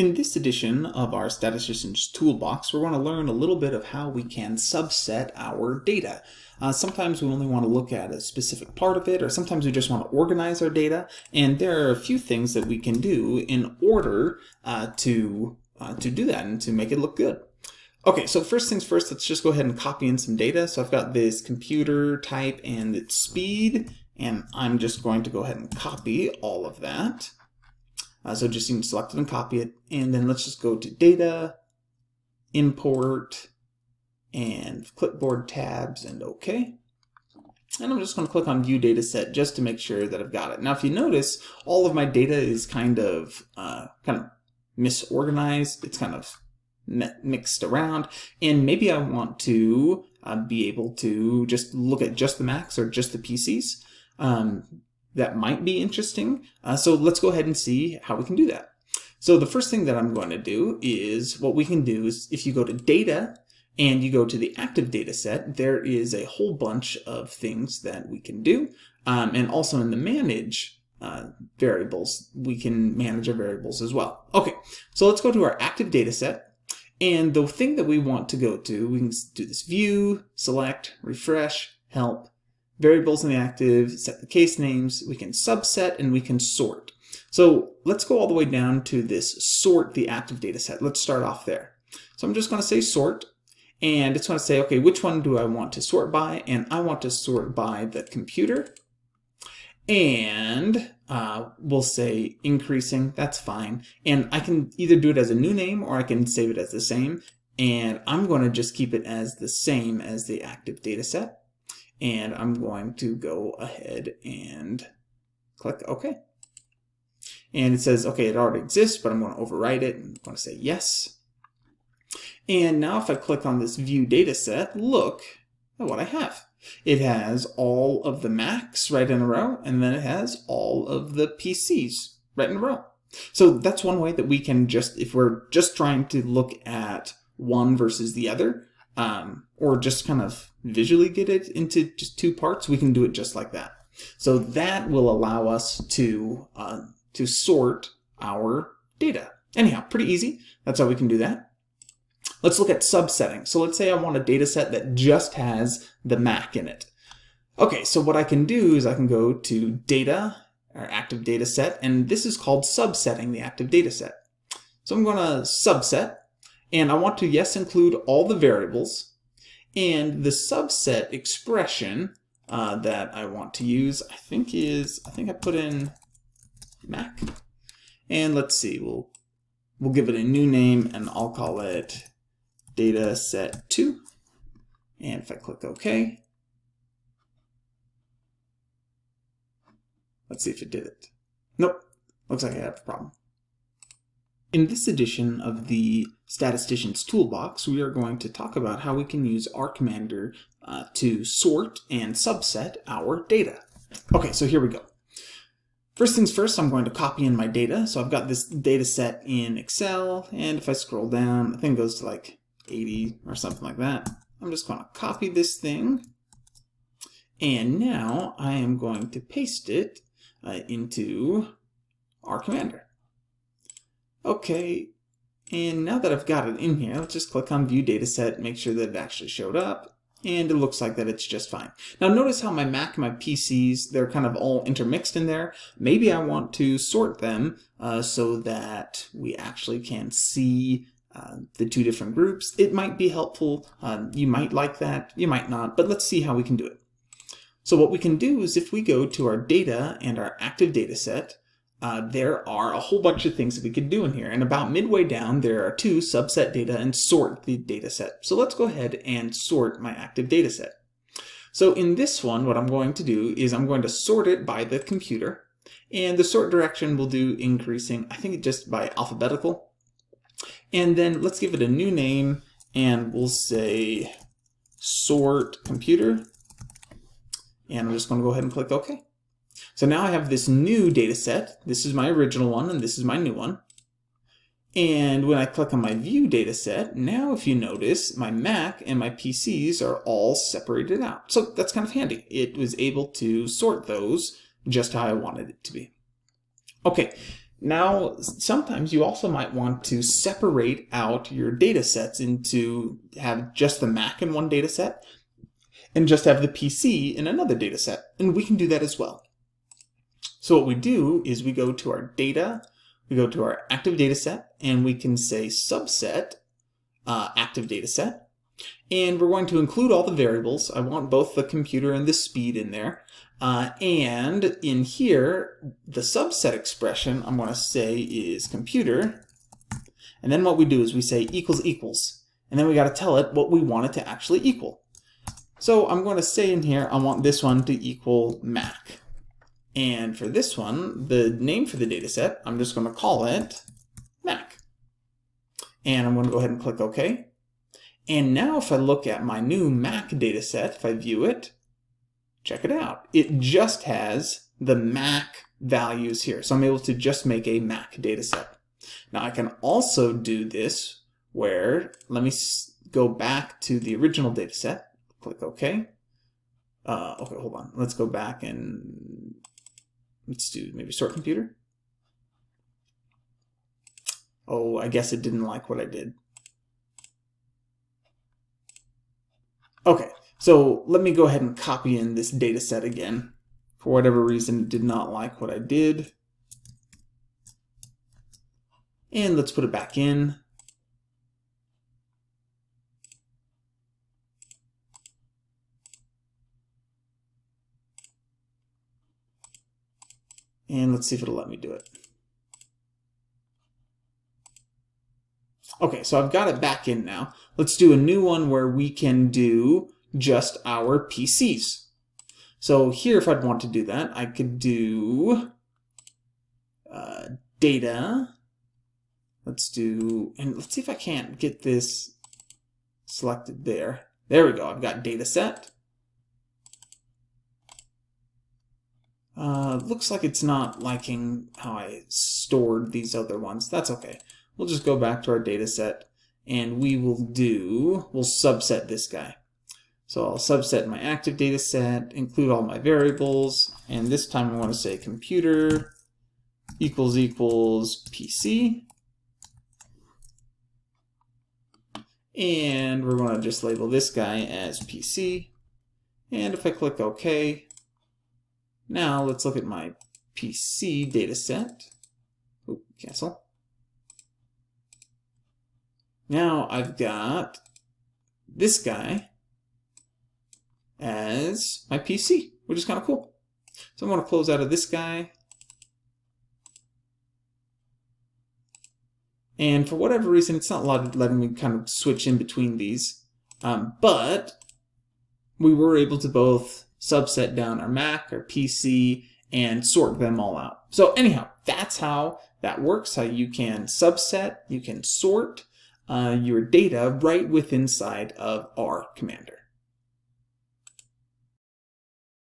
In this edition of our Statistician's Toolbox, we're going to learn a little bit of how we can subset our data. Uh, sometimes we only want to look at a specific part of it, or sometimes we just want to organize our data, and there are a few things that we can do in order uh, to, uh, to do that and to make it look good. Okay, so first things first, let's just go ahead and copy in some data. So I've got this computer type and its speed, and I'm just going to go ahead and copy all of that. Uh, so just you can select it and copy it. And then let's just go to data, import, and clipboard tabs and OK. And I'm just going to click on view data set just to make sure that I've got it. Now if you notice, all of my data is kind of uh, kind of misorganized. It's kind of mixed around. And maybe I want to uh, be able to just look at just the Macs or just the PCs. Um, that might be interesting. Uh, so let's go ahead and see how we can do that. So the first thing that I'm going to do is what we can do is if you go to data and you go to the active data set, there is a whole bunch of things that we can do. Um, and also in the manage uh, variables, we can manage our variables as well. Okay, so let's go to our active data set. And the thing that we want to go to, we can do this view, select, refresh, help, variables in the active, set the case names, we can subset, and we can sort. So let's go all the way down to this sort the active data set. Let's start off there. So I'm just going to say sort, and it's going to say, okay, which one do I want to sort by? And I want to sort by the computer. And uh, we'll say increasing, that's fine. And I can either do it as a new name or I can save it as the same. And I'm going to just keep it as the same as the active data set and I'm going to go ahead and click OK. And it says, okay, it already exists, but I'm going to overwrite it. I'm going to say yes. And now if I click on this view data set, look at what I have. It has all of the Macs right in a row, and then it has all of the PCs right in a row. So that's one way that we can just, if we're just trying to look at one versus the other, um, or just kind of visually get it into just two parts, we can do it just like that. So that will allow us to, uh, to sort our data. Anyhow, pretty easy. That's how we can do that. Let's look at subsetting. So let's say I want a data set that just has the Mac in it. Okay, so what I can do is I can go to data, our active data set, and this is called subsetting the active data set. So I'm going to subset, and I want to, yes, include all the variables. And the subset expression uh, that I want to use, I think is, I think I put in Mac. And let's see, we'll, we'll give it a new name and I'll call it data set 2. And if I click OK, let's see if it did it. Nope, looks like I have a problem. In this edition of the Statistician's Toolbox, we are going to talk about how we can use R Commander uh, to sort and subset our data. Okay, so here we go. First things first, I'm going to copy in my data. So I've got this data set in Excel, and if I scroll down, think it goes to like 80 or something like that. I'm just going to copy this thing, and now I am going to paste it uh, into R Commander. Okay, and now that I've got it in here, let's just click on View Dataset, make sure that it actually showed up, and it looks like that it's just fine. Now notice how my Mac and my PCs, they're kind of all intermixed in there. Maybe I want to sort them uh, so that we actually can see uh, the two different groups. It might be helpful. Uh, you might like that, you might not, but let's see how we can do it. So what we can do is if we go to our data and our active data set, uh, there are a whole bunch of things that we could do in here. And about midway down, there are two subset data and sort the data set. So let's go ahead and sort my active data set. So in this one, what I'm going to do is I'm going to sort it by the computer. And the sort direction will do increasing, I think just by alphabetical. And then let's give it a new name and we'll say sort computer. And I'm just going to go ahead and click OK. So now I have this new data set. This is my original one and this is my new one. And when I click on my view data set, now if you notice, my Mac and my PCs are all separated out. So that's kind of handy. It was able to sort those just how I wanted it to be. Okay, now, sometimes you also might want to separate out your data sets into have just the Mac in one data set and just have the PC in another data set. And we can do that as well. So what we do is we go to our data, we go to our active data set, and we can say subset uh, active data set. And we're going to include all the variables. I want both the computer and the speed in there. Uh, and in here, the subset expression I'm going to say is computer. And then what we do is we say equals equals. And then we got to tell it what we want it to actually equal. So I'm going to say in here, I want this one to equal Mac. And for this one, the name for the data set, I'm just going to call it Mac. And I'm going to go ahead and click OK. And now if I look at my new Mac data set, if I view it, check it out. It just has the Mac values here. So I'm able to just make a Mac data set. Now I can also do this where, let me go back to the original data set, click OK. Uh, okay, hold on. Let's go back and let's do maybe sort computer. Oh, I guess it didn't like what I did. Okay, so let me go ahead and copy in this data set again. For whatever reason, it did not like what I did. And let's put it back in. And let's see if it'll let me do it. Okay, so I've got it back in now. Let's do a new one where we can do just our PCs. So here, if I'd want to do that, I could do uh, data. Let's do, and let's see if I can't get this selected there. There we go. I've got data set. Uh, looks like it's not liking how I stored these other ones. That's okay. We'll just go back to our data set and we will do, we'll subset this guy. So I'll subset my active data set, include all my variables, and this time I want to say computer equals equals PC. And we're going to just label this guy as PC. And if I click OK, now let's look at my PC data set. Ooh, cancel. Now I've got this guy as my PC, which is kind of cool. So I'm going to close out of this guy. And for whatever reason, it's not letting me kind of switch in between these. Um, but we were able to both subset down our Mac, our PC, and sort them all out. So anyhow, that's how that works, how you can subset, you can sort, uh, your data right within inside of R Commander.